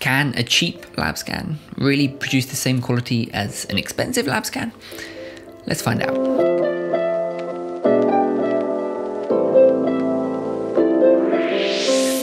Can a cheap lab scan really produce the same quality as an expensive lab scan? Let's find out.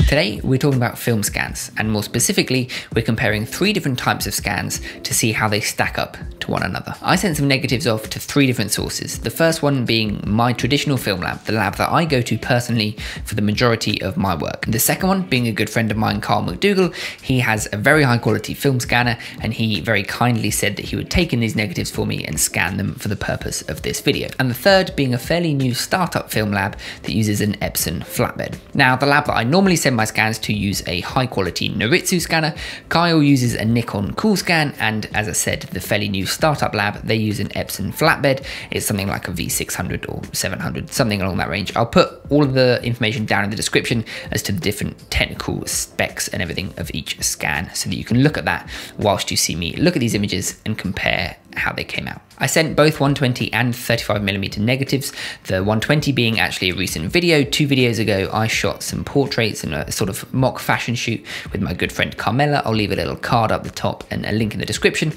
Today, we're talking about film scans, and more specifically, we're comparing three different types of scans to see how they stack up to one another. I sent some negatives off to three different sources. The first one being my traditional film lab, the lab that I go to personally for the majority of my work. The second one being a good friend of mine, Kyle McDougall. He has a very high quality film scanner, and he very kindly said that he would take in these negatives for me and scan them for the purpose of this video. And the third being a fairly new startup film lab that uses an Epson flatbed. Now, the lab that I normally send my scans to use a high quality Noritsu scanner. Kyle uses a Nikon Coolscan, and as I said, the fairly new startup lab, they use an Epson flatbed. It's something like a V600 or 700, something along that range. I'll put all of the information down in the description as to the different technical specs and everything of each scan so that you can look at that whilst you see me look at these images and compare how they came out. I sent both 120 and 35mm negatives, the 120 being actually a recent video. Two videos ago, I shot some portraits in a sort of mock fashion shoot with my good friend Carmela. I'll leave a little card up the top and a link in the description.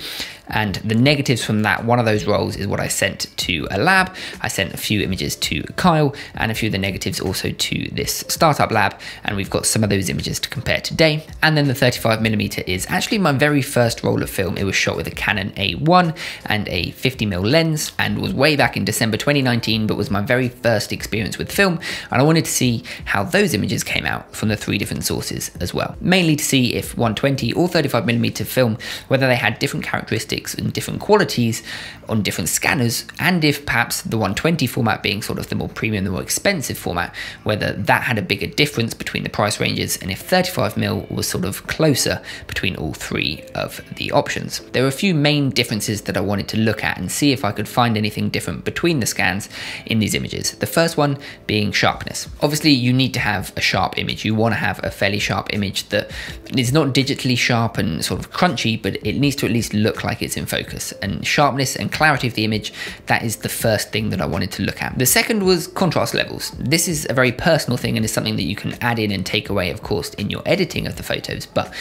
And the negatives from that, one of those rolls is what I sent to a lab. I sent a few images to Kyle and a few of the negatives also to this startup lab. And we've got some of those images to compare today. And then the 35mm is actually my very first roll of film. It was shot with a Canon A1 and a 50mm lens and was way back in December 2019, but was my very first experience with film. And I wanted to see how those images came out from the three different sources as well. Mainly to see if 120 or 35mm film, whether they had different characteristics and different qualities on different scanners, and if perhaps the 120 format being sort of the more premium, the more expensive format, whether that had a bigger difference between the price ranges and if 35mm was sort of closer between all three of the options. There were a few main differences that I wanted to look at and see if I could find anything different between the scans in these images. The first one being sharpness. Obviously, you need to have a sharp image. You want to have a fairly sharp image that is not digitally sharp and sort of crunchy, but it needs to at least look like it's in focus. And sharpness and clarity of the image, that is the first thing that I wanted to look at. The second was contrast levels. This is a very personal thing and is something that you can add in and take away, of course, in your editing of the photos. But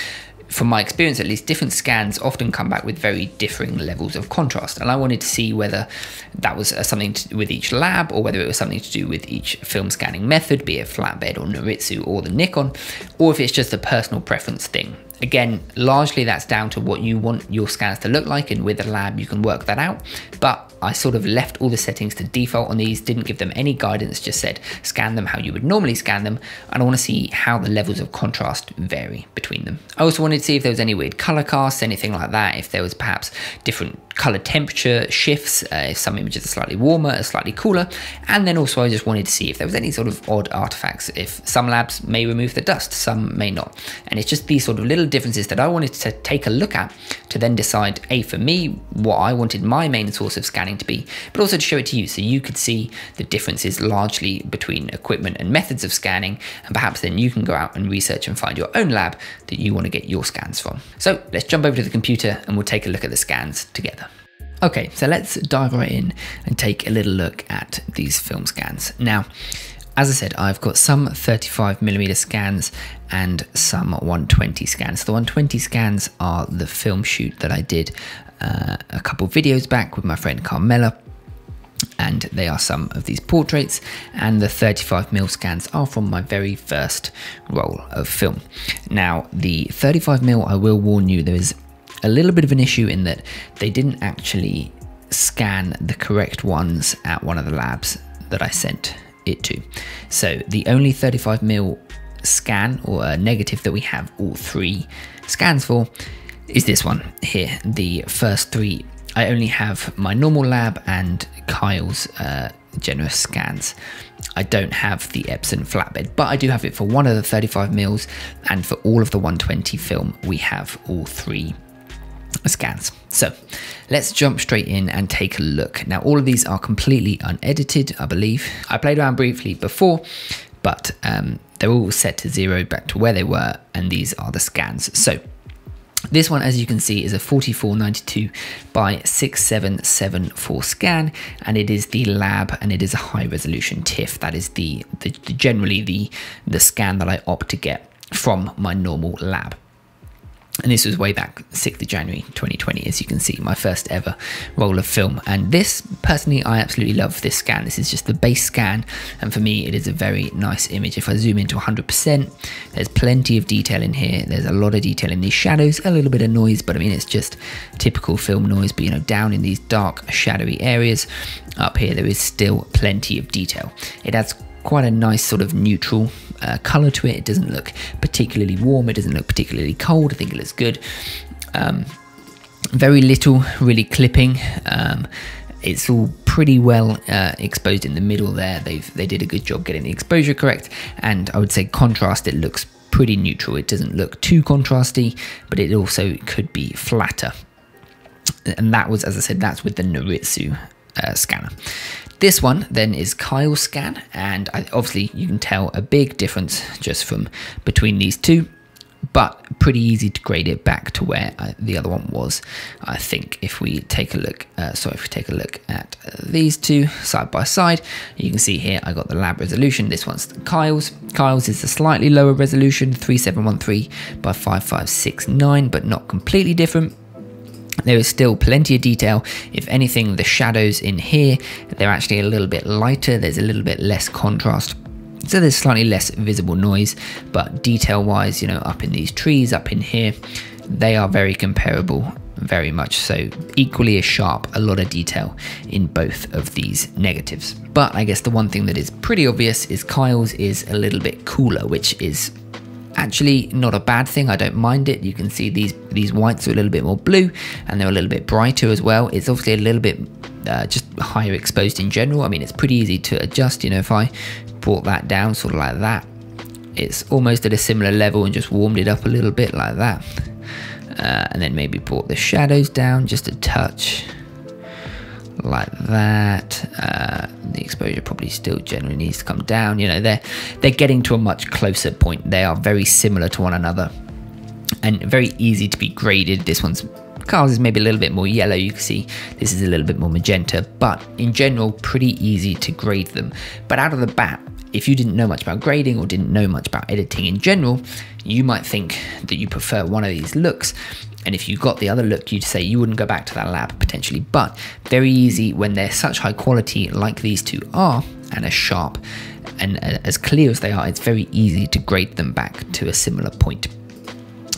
from my experience at least, different scans often come back with very differing levels of contrast. And I wanted to see whether that was uh, something to do with each lab or whether it was something to do with each film scanning method, be it flatbed or Noritsu or the Nikon, or if it's just a personal preference thing. Again, largely that's down to what you want your scans to look like, and with a lab you can work that out. But I sort of left all the settings to default on these, didn't give them any guidance, just said scan them how you would normally scan them, and I want to see how the levels of contrast vary between them. I also wanted to see if there was any weird color casts, anything like that, if there was perhaps different color temperature shifts, uh, if some images are slightly warmer or slightly cooler, and then also I just wanted to see if there was any sort of odd artifacts, if some labs may remove the dust, some may not. And it's just these sort of little differences that I wanted to take a look at to then decide, A, for me, what I wanted my main source of scanning to be, but also to show it to you so you could see the differences largely between equipment and methods of scanning, and perhaps then you can go out and research and find your own lab that you want to get your scans from. So let's jump over to the computer and we'll take a look at the scans together. Okay, so let's dive right in and take a little look at these film scans. Now, as I said, I've got some 35mm scans and some 120 scans. The 120 scans are the film shoot that I did uh, a couple videos back with my friend Carmela and they are some of these portraits and the 35mm scans are from my very first roll of film. Now the 35mm I will warn you there is a little bit of an issue in that they didn't actually scan the correct ones at one of the labs that I sent it to. So the only 35mm scan or negative that we have all three scans for is this one here. The first three, I only have my normal lab and Kyle's uh, generous scans. I don't have the Epson flatbed, but I do have it for one of the 35 mils and for all of the 120 film, we have all three scans. So let's jump straight in and take a look. Now, all of these are completely unedited, I believe. I played around briefly before, but um, they're all set to zero back to where they were, and these are the scans. So this one, as you can see, is a 4492 by 6774 scan, and it is the lab, and it is a high resolution TIFF. That is the, the generally the the scan that I opt to get from my normal lab. And this was way back 6th of January 2020 as you can see my first ever roll of film. And this personally I absolutely love this scan. This is just the base scan. And for me it is a very nice image. If I zoom into 100% there's plenty of detail in here. There's a lot of detail in these shadows a little bit of noise but I mean it's just typical film noise. But you know down in these dark shadowy areas up here there is still plenty of detail. It adds quite a nice sort of neutral uh, color to it. It doesn't look particularly warm. It doesn't look particularly cold. I think it looks good. Um, very little really clipping. Um, it's all pretty well uh, exposed in the middle there. They've they did a good job getting the exposure correct, and I would say contrast. It looks pretty neutral. It doesn't look too contrasty, but it also could be flatter. And that was, as I said, that's with the Noritsu uh, scanner. This one then is Kyle's scan, and obviously you can tell a big difference just from between these two, but pretty easy to grade it back to where uh, the other one was. I think if we take a look, uh, sorry, if we take a look at these two side by side, you can see here I got the lab resolution. This one's Kyle's. Kyle's is a slightly lower resolution, 3713 by 5569, but not completely different. There is still plenty of detail. If anything, the shadows in here, they're actually a little bit lighter. There's a little bit less contrast. So there's slightly less visible noise, but detail wise, you know, up in these trees, up in here, they are very comparable, very much so. Equally as sharp, a lot of detail in both of these negatives. But I guess the one thing that is pretty obvious is Kyle's is a little bit cooler, which is actually not a bad thing. I don't mind it. You can see these these whites are a little bit more blue and they're a little bit brighter as well. It's obviously a little bit uh, just higher exposed in general. I mean, it's pretty easy to adjust. You know, if I brought that down sort of like that, it's almost at a similar level and just warmed it up a little bit like that. Uh, and then maybe brought the shadows down just a touch like that. Uh, the exposure probably still generally needs to come down. You know, they're they're getting to a much closer point. They are very similar to one another, and very easy to be graded. This one's Kyle's is maybe a little bit more yellow. You can see this is a little bit more magenta, but in general, pretty easy to grade them. But out of the bat, if you didn't know much about grading or didn't know much about editing in general, you might think that you prefer one of these looks and if you got the other look, you'd say you wouldn't go back to that lab potentially. But very easy when they're such high quality like these two are and as sharp and uh, as clear as they are, it's very easy to grade them back to a similar point.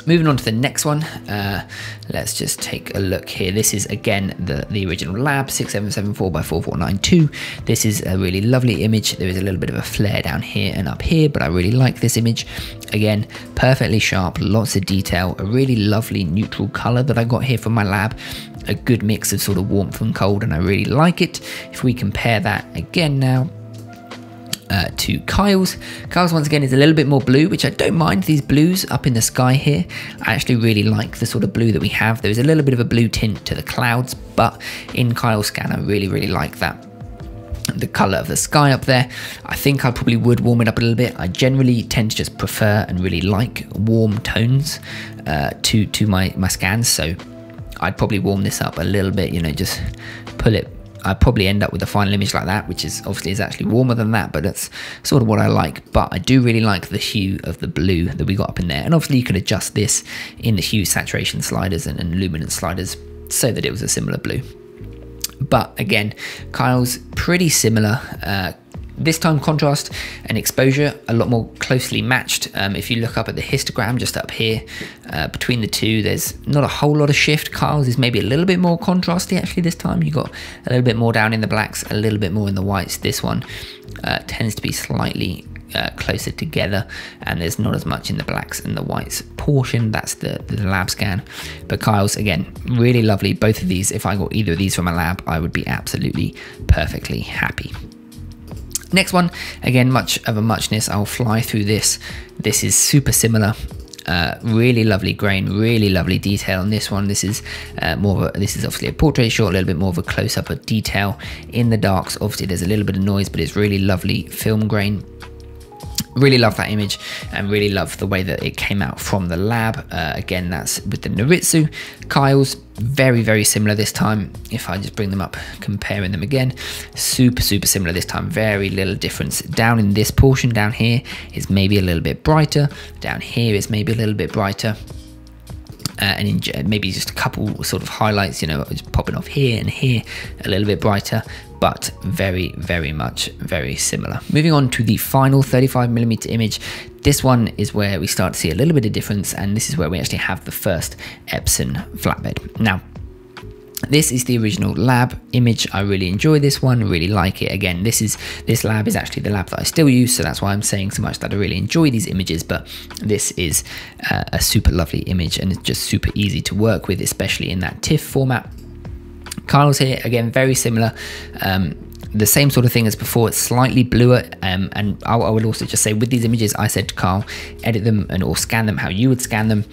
Moving on to the next one, uh, let's just take a look here. This is again the, the original lab 6774 by 4492. This is a really lovely image. There is a little bit of a flare down here and up here, but I really like this image. Again, perfectly sharp, lots of detail, a really lovely neutral color that I got here from my lab. A good mix of sort of warmth and cold, and I really like it. If we compare that again now, uh, to Kyle's. Kyle's once again is a little bit more blue, which I don't mind. These blues up in the sky here, I actually really like the sort of blue that we have. There is a little bit of a blue tint to the clouds, but in Kyle's scan, I really, really like that the color of the sky up there. I think I probably would warm it up a little bit. I generally tend to just prefer and really like warm tones uh, to to my my scans, so I'd probably warm this up a little bit. You know, just pull it I probably end up with a final image like that, which is obviously is actually warmer than that, but that's sort of what I like. But I do really like the hue of the blue that we got up in there. And obviously you can adjust this in the hue saturation sliders and, and luminance sliders so that it was a similar blue. But again, Kyle's pretty similar. Uh, this time contrast and exposure a lot more closely matched. Um, if you look up at the histogram just up here, uh, between the two, there's not a whole lot of shift. Kyle's is maybe a little bit more contrasty actually this time. You got a little bit more down in the blacks, a little bit more in the whites. This one uh, tends to be slightly uh, closer together and there's not as much in the blacks and the whites portion that's the, the lab scan but Kyle's again really lovely both of these if I got either of these from a lab I would be absolutely perfectly happy Next one, again, much of a muchness. I'll fly through this. This is super similar. Uh, really lovely grain, really lovely detail on this one. This is uh, more of a, this is obviously a portrait shot, a little bit more of a close up of detail in the darks. Obviously, there's a little bit of noise, but it's really lovely film grain really love that image and really love the way that it came out from the lab. Uh, again that's with the Noritsu Kyle's. Very very similar this time if I just bring them up comparing them again. Super super similar this time. Very little difference. Down in this portion down here is maybe a little bit brighter. Down here is maybe a little bit brighter. Uh, and maybe just a couple sort of highlights, you know, popping off here and here a little bit brighter, but very, very much very similar. Moving on to the final 35mm image, this one is where we start to see a little bit of difference, and this is where we actually have the first Epson flatbed. Now, this is the original lab image. I really enjoy this one, really like it. Again, this is this lab is actually the lab that I still use, so that's why I'm saying so much that I really enjoy these images. But this is uh, a super lovely image and it's just super easy to work with, especially in that TIFF format. Kyle's here, again, very similar. Um, the same sort of thing as before, it's slightly bluer. Um, and I, I, would also just say with these images, I said to Kyle, edit them and or scan them how you would scan them.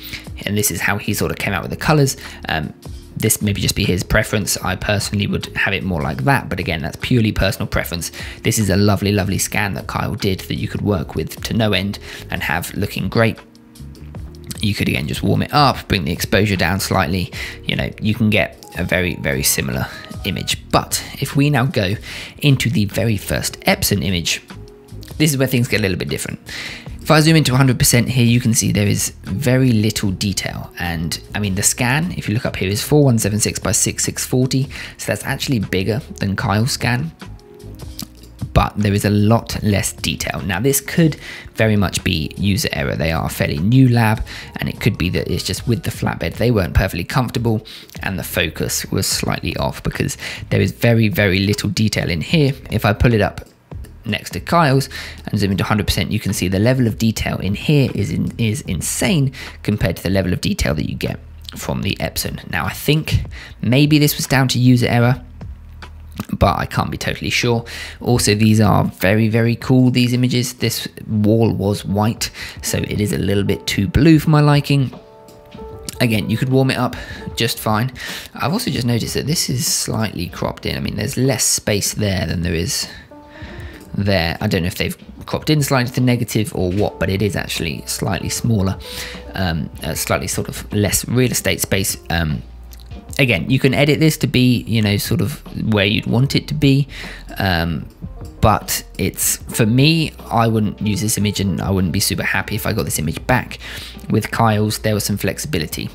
And this is how he sort of came out with the colors. Um, this maybe just be his preference. I personally would have it more like that, but again, that's purely personal preference. This is a lovely, lovely scan that Kyle did that you could work with to no end and have looking great. You could again just warm it up, bring the exposure down slightly. You know, you can get a very, very similar image. But if we now go into the very first Epson image, this is where things get a little bit different. If I zoom into 100% here, you can see there is very little detail. And I mean, the scan, if you look up here, is 4176 by 6640. So that's actually bigger than Kyle's scan. But there is a lot less detail. Now, this could very much be user error. They are a fairly new lab, and it could be that it's just with the flatbed, they weren't perfectly comfortable, and the focus was slightly off because there is very, very little detail in here. If I pull it up next to Kyle's and zoom into 100%, you can see the level of detail in here is, in, is insane compared to the level of detail that you get from the Epson. Now, I think maybe this was down to user error, but I can't be totally sure. Also, these are very, very cool, these images. This wall was white, so it is a little bit too blue for my liking. Again, you could warm it up just fine. I've also just noticed that this is slightly cropped in. I mean, there's less space there than there is there. I don't know if they've cropped in slightly to negative or what, but it is actually slightly smaller, um, uh, slightly sort of less real estate space. Um, again, you can edit this to be, you know, sort of where you'd want it to be. Um, but it's for me, I wouldn't use this image and I wouldn't be super happy if I got this image back. With Kyle's, there was some flexibility.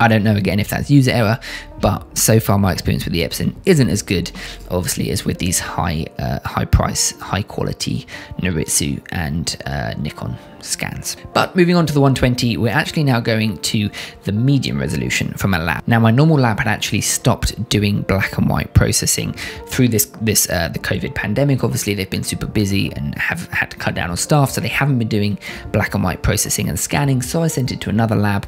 I don't know again if that's user error, but so far my experience with the Epson isn't as good, obviously, as with these high, uh, high price, high quality Noritsu and uh, Nikon scans. But moving on to the 120, we're actually now going to the medium resolution from a lab. Now, my normal lab had actually stopped doing black and white processing through this, this uh, the COVID pandemic. Obviously, they've been super busy and have had to cut down on staff, so they haven't been doing black and white processing and scanning. So I sent it to another lab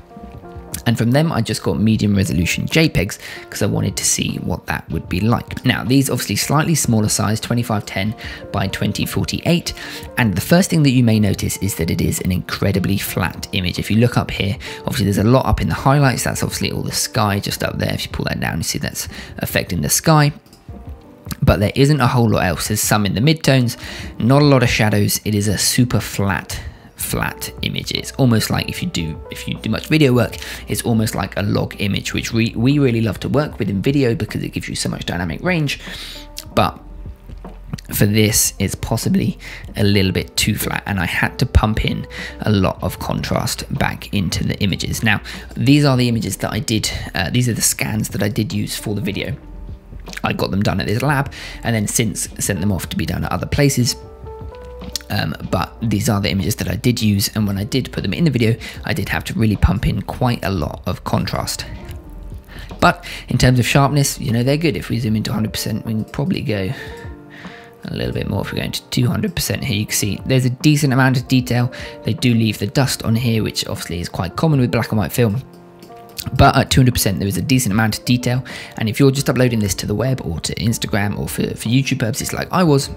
and from them, I just got medium resolution JPEGs because I wanted to see what that would be like. Now, these obviously slightly smaller size, 2510 by 2048. And the first thing that you may notice is that it is an incredibly flat image. If you look up here, obviously there's a lot up in the highlights. That's obviously all the sky just up there. If you pull that down, you see that's affecting the sky but there isn't a whole lot else. There's some in the midtones, not a lot of shadows. It is a super flat flat image. It's almost like if you do if you do much video work, it's almost like a log image, which we, we really love to work with in video because it gives you so much dynamic range. But for this it's possibly a little bit too flat and I had to pump in a lot of contrast back into the images. Now these are the images that I did, uh, these are the scans that I did use for the video. I got them done at this lab and then since sent them off to be done at other places um, but these are the images that I did use and when I did put them in the video I did have to really pump in quite a lot of contrast. But in terms of sharpness you know they're good. If we zoom into 100% we can probably go a little bit more if we're going to 200% here you can see there's a decent amount of detail. They do leave the dust on here which obviously is quite common with black and white film. But at 200% there is a decent amount of detail. And if you're just uploading this to the web or to Instagram or for, for YouTube purposes like I was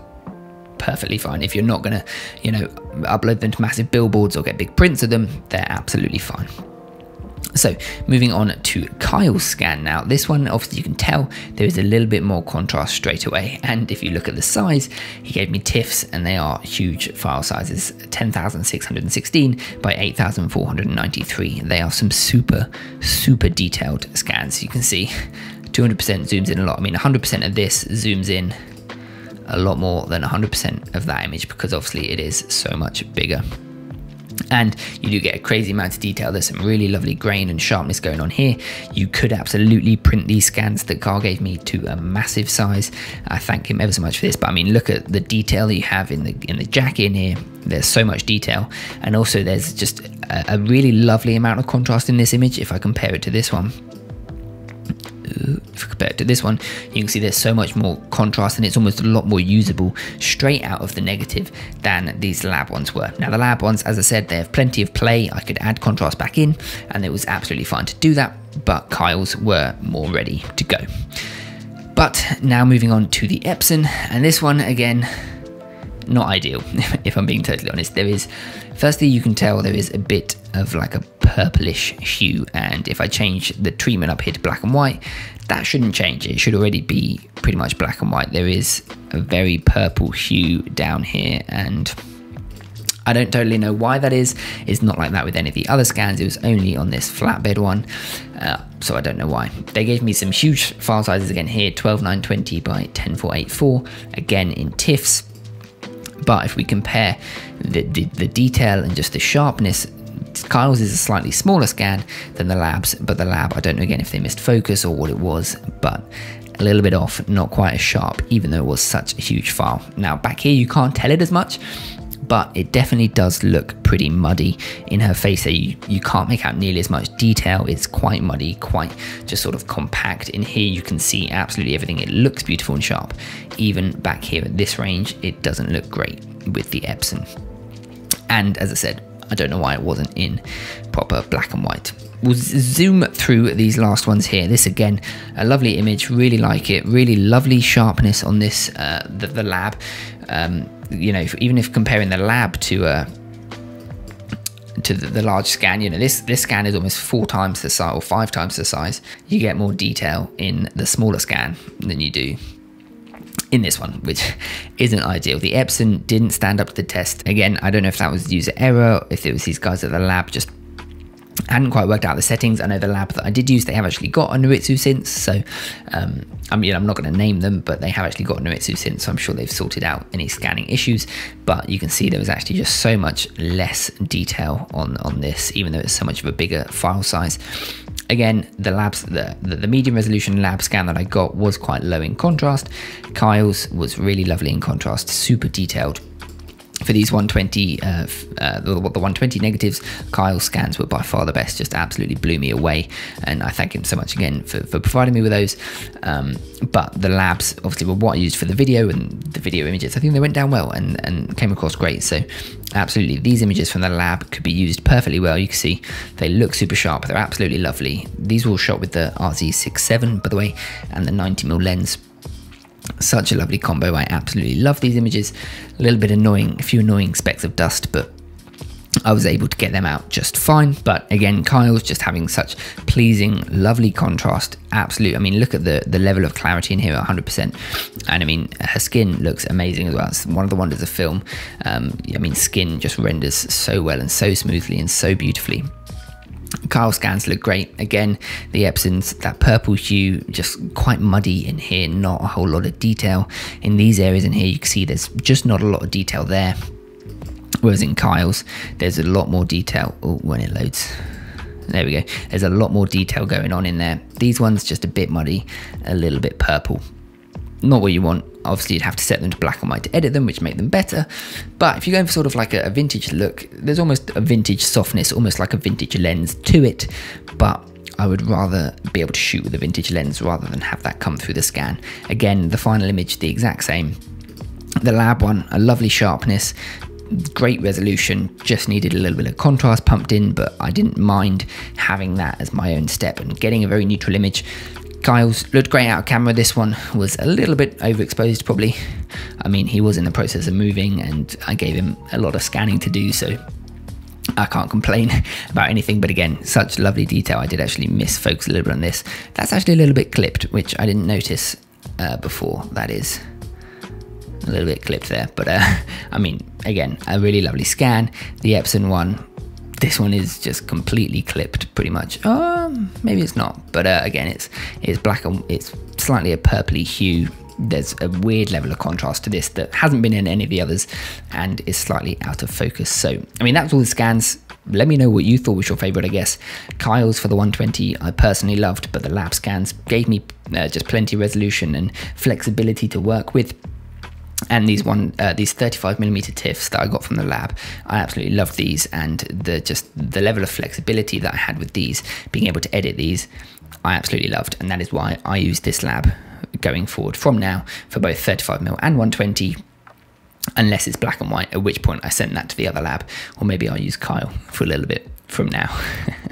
perfectly fine. If you're not going to, you know, upload them to massive billboards or get big prints of them, they're absolutely fine. So moving on to Kyle's scan now. This one, obviously you can tell there is a little bit more contrast straight away. And if you look at the size, he gave me TIFFs and they are huge file sizes, 10,616 by 8,493. They are some super, super detailed scans. You can see 200% zooms in a lot. I mean, 100% of this zooms in a lot more than 100% of that image because obviously it is so much bigger. and you do get a crazy amount of detail. There's some really lovely grain and sharpness going on here. You could absolutely print these scans that Kyle gave me to a massive size. I thank him ever so much for this. But I mean, look at the detail that you have in the in the jacket in here. There's so much detail, and also there's just a, a really lovely amount of contrast in this image. If I compare it to this one, compared to this one, you can see there's so much more contrast and it's almost a lot more usable straight out of the negative than these lab ones were. Now the lab ones, as I said, they have plenty of play. I could add contrast back in and it was absolutely fine to do that, but Kyle's were more ready to go. But now moving on to the Epson, and this one again, not ideal, if I'm being totally honest. There is, firstly, you can tell there is a bit of like a purplish hue, and if I change the treatment up here to black and white, that shouldn't change. It should already be pretty much black and white. There is a very purple hue down here, and I don't totally know why that is. It's not like that with any of the other scans. It was only on this flatbed one, uh, so I don't know why. They gave me some huge file sizes again here, 12920 by 10484, again in TIFFs. But if we compare the, the, the detail and just the sharpness, Kyle's is a slightly smaller scan than the labs, but the lab, I don't know again if they missed focus or what it was, but a little bit off, not quite as sharp, even though it was such a huge file. Now back here, you can't tell it as much, but it definitely does look pretty muddy in her face there. You, you can't make out nearly as much detail. It's quite muddy, quite just sort of compact. In here, you can see absolutely everything. It looks beautiful and sharp. Even back here at this range, it doesn't look great with the Epson. And as I said, I don't know why it wasn't in proper black and white. We'll zoom through these last ones here. This again, a lovely image, really like it. Really lovely sharpness on this, uh, the, the lab. Um, you know, if, even if comparing the lab to uh, to the, the, large scan, you know, this this scan is almost four times the size or five times the size. You get more detail in the smaller scan than you do in this one, which isn't ideal. The Epson didn't stand up to the test. Again, I don't know if that was user error, if it was these guys at the lab just hadn't quite worked out the settings. I know the lab that I did use, they have actually got a Noritsu since, so um, I mean, I'm not going to name them, but they have actually got a Noritsu since, so I'm sure they've sorted out any scanning issues. But you can see there was actually just so much less detail on on this, even though it's so much of a bigger file size. Again, the labs, the, the, the medium resolution lab scan that I got was quite low in contrast. Kyle's was really lovely in contrast, super detailed for these 120, uh, uh, the, the 120 negatives, Kyle's scans were by far the best. Just absolutely blew me away, and I thank him so much again for, for providing me with those. Um, but the labs obviously were what I used for the video and the video images. I think they went down well and, and came across great. So absolutely, these images from the lab could be used perfectly well. You can see they look super sharp. They're absolutely lovely. These were all shot with the RZ67, by the way, and the 90mm lens such a lovely combo. I absolutely love these images. A little bit annoying, a few annoying specks of dust, but I was able to get them out just fine. But again, Kyle's just having such pleasing, lovely contrast. Absolute. I mean, look at the, the level of clarity in here 100%. And I mean, her skin looks amazing as well. It's one of the wonders of film. Um, I mean, skin just renders so well and so smoothly and so beautifully. Kyle scans look great. Again, the Epsons, that purple hue, just quite muddy in here, not a whole lot of detail. In these areas in here, you can see there's just not a lot of detail there. Whereas in Kyle's, there's a lot more detail. Oh, when it loads. There we go. There's a lot more detail going on in there. These ones just a bit muddy, a little bit purple not what you want. Obviously, you'd have to set them to black and white to edit them, which make them better. But if you're going for sort of like a, a vintage look, there's almost a vintage softness, almost like a vintage lens to it. But I would rather be able to shoot with a vintage lens rather than have that come through the scan. Again, the final image, the exact same. The lab one, a lovely sharpness, great resolution, just needed a little bit of contrast pumped in, but I didn't mind having that as my own step and getting a very neutral image Kyle's looked great out of camera. This one was a little bit overexposed, probably. I mean, he was in the process of moving, and I gave him a lot of scanning to do, so I can't complain about anything. But again, such lovely detail. I did actually miss focus a little bit on this. That's actually a little bit clipped, which I didn't notice uh, before. That is a little bit clipped there, but uh, I mean, again, a really lovely scan. The Epson one this one is just completely clipped, pretty much. Um, maybe it's not, but uh, again, it's it's black and it's slightly a purpley hue. there's a weird level of contrast to this that hasn't been in any of the others and is slightly out of focus. So, I mean, that's all the scans. Let me know what you thought was your favorite, I guess. Kyle's for the 120 I personally loved, but the lab scans gave me uh, just plenty of resolution and flexibility to work with and these one uh, these 35 millimeter tiffs that I got from the lab I absolutely loved these. And the just the level of flexibility that I had with these being able to edit these I absolutely loved. And that is why I use this lab going forward from now for both 35mm and 120 unless it's black and white at which point I send that to the other lab. Or maybe I'll use Kyle for a little bit from now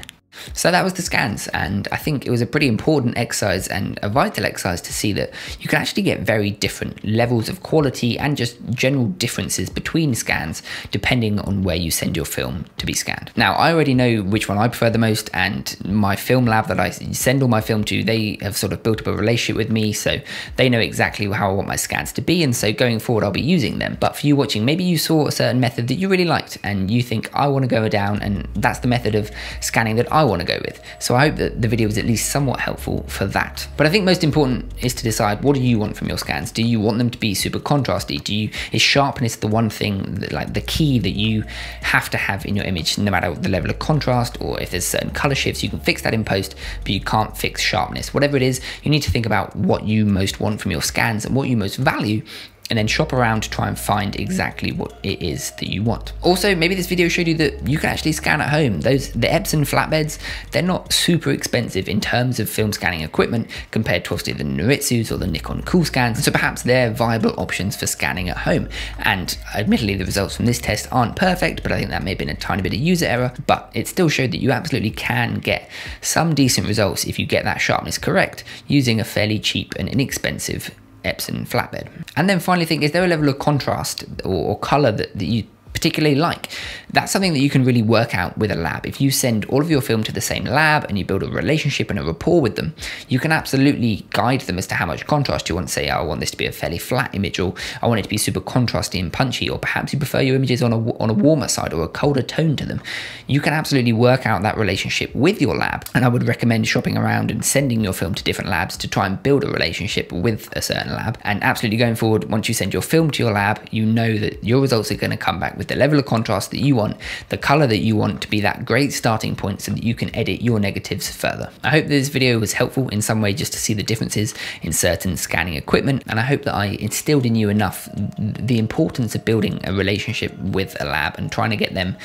So that was the scans, and I think it was a pretty important exercise and a vital exercise to see that you can actually get very different levels of quality and just general differences between scans depending on where you send your film to be scanned. Now, I already know which one I prefer the most, and my film lab that I send all my film to, they have sort of built up a relationship with me, so they know exactly how I want my scans to be, and so going forward, I'll be using them. But for you watching, maybe you saw a certain method that you really liked, and you think, I want to go down, and that's the method of scanning that I want to go with. So I hope that the video was at least somewhat helpful for that. But I think most important is to decide what do you want from your scans? Do you want them to be super contrasty? Do you is sharpness the one thing that, like the key that you have to have in your image no matter the level of contrast or if there's certain color shifts you can fix that in post but you can't fix sharpness. Whatever it is, you need to think about what you most want from your scans and what you most value and then shop around to try and find exactly what it is that you want. Also, maybe this video showed you that you can actually scan at home. Those the Epson flatbeds, they're not super expensive in terms of film scanning equipment compared to obviously the Noritsus or the Nikon Coolscans. So perhaps they're viable options for scanning at home. And admittedly, the results from this test aren't perfect, but I think that may have been a tiny bit of user error, but it still showed that you absolutely can get some decent results if you get that sharpness correct using a fairly cheap and inexpensive Epson flatbed. And then finally think, is there a level of contrast or, or color that, that you particularly like. That's something that you can really work out with a lab. If you send all of your film to the same lab and you build a relationship and a rapport with them, you can absolutely guide them as to how much contrast you want. Say, oh, I want this to be a fairly flat image, or I want it to be super contrasty and punchy, or perhaps you prefer your images on a, on a warmer side or a colder tone to them. You can absolutely work out that relationship with your lab. And I would recommend shopping around and sending your film to different labs to try and build a relationship with a certain lab. And absolutely going forward, once you send your film to your lab, you know that your results are going to come back with the level of contrast that you want, the color that you want to be that great starting point so that you can edit your negatives further. I hope this video was helpful in some way just to see the differences in certain scanning equipment and I hope that I instilled in you enough the importance of building a relationship with a lab and trying to get them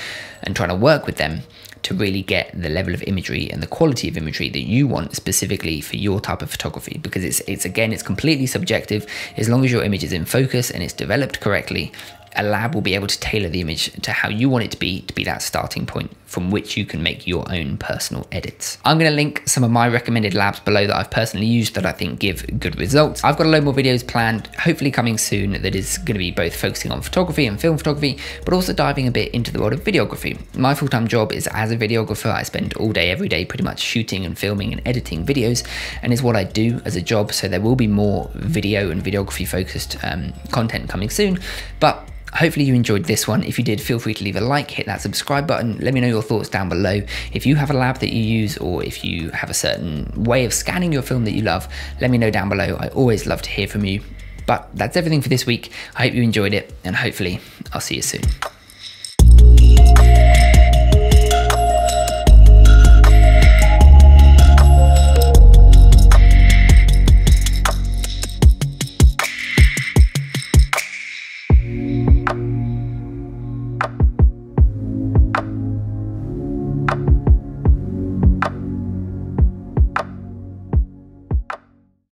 and trying to work with them to really get the level of imagery and the quality of imagery that you want specifically for your type of photography because it's it's again it's completely subjective as long as your image is in focus and it's developed correctly a lab will be able to tailor the image to how you want it to be to be that starting point from which you can make your own personal edits. I'm going to link some of my recommended labs below that I've personally used that I think give good results. I've got a load more videos planned, hopefully coming soon, that is going to be both focusing on photography and film photography, but also diving a bit into the world of videography. My full-time job is as a videographer. I spend all day, every day, pretty much shooting and filming and editing videos, and is what I do as a job. So there will be more video and videography focused um, content coming soon, but Hopefully you enjoyed this one. If you did, feel free to leave a like, hit that subscribe button. Let me know your thoughts down below. If you have a lab that you use or if you have a certain way of scanning your film that you love, let me know down below. I always love to hear from you. But that's everything for this week. I hope you enjoyed it and hopefully I'll see you soon.